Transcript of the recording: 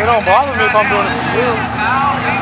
It don't bother me if I'm doing it for.